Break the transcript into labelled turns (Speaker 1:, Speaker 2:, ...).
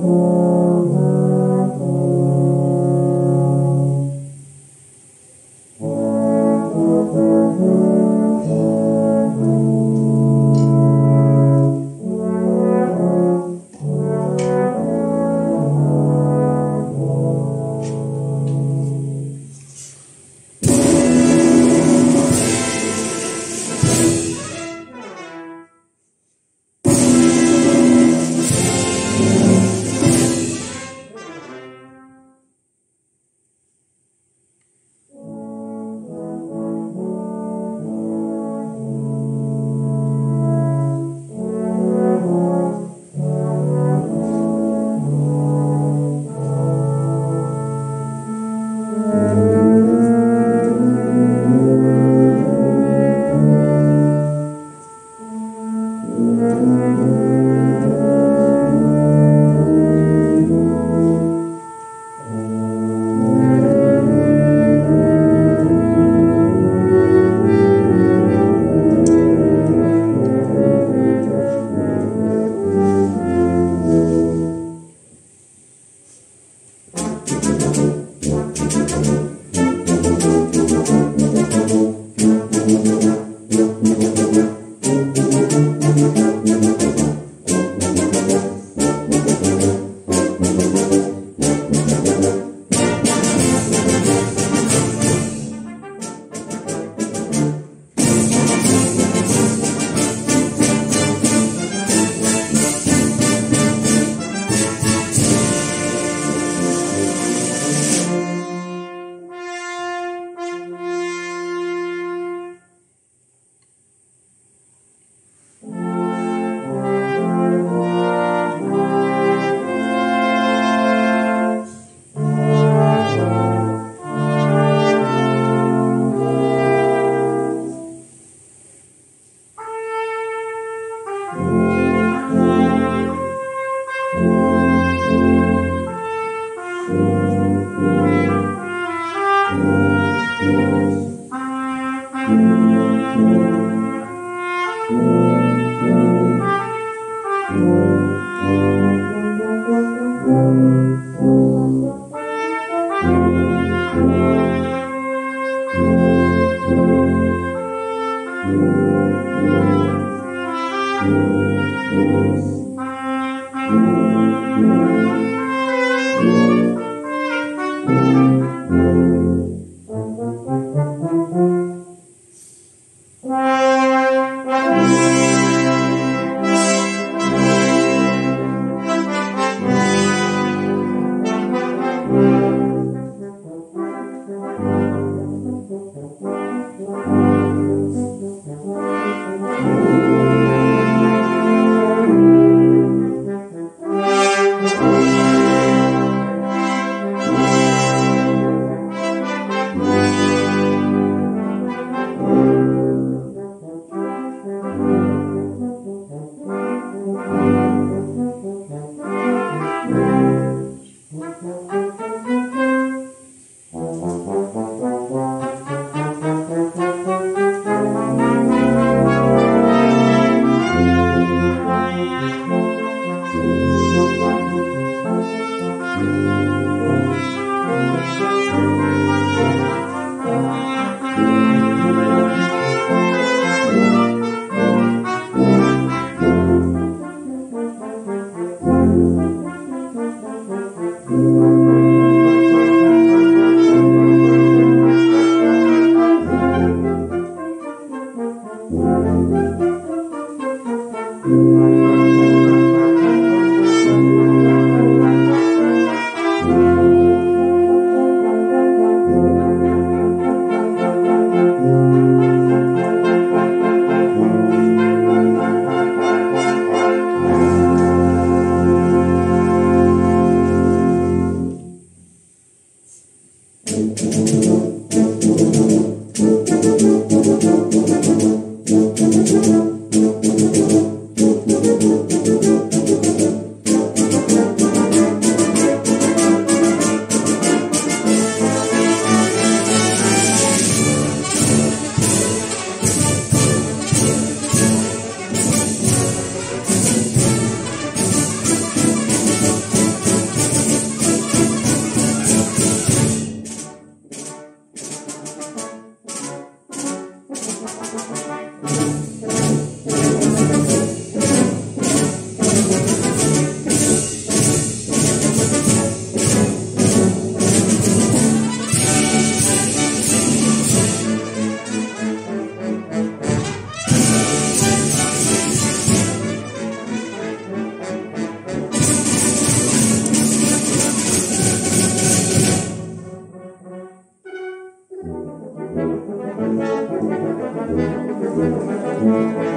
Speaker 1: Lord. Thank you. Thank you. Música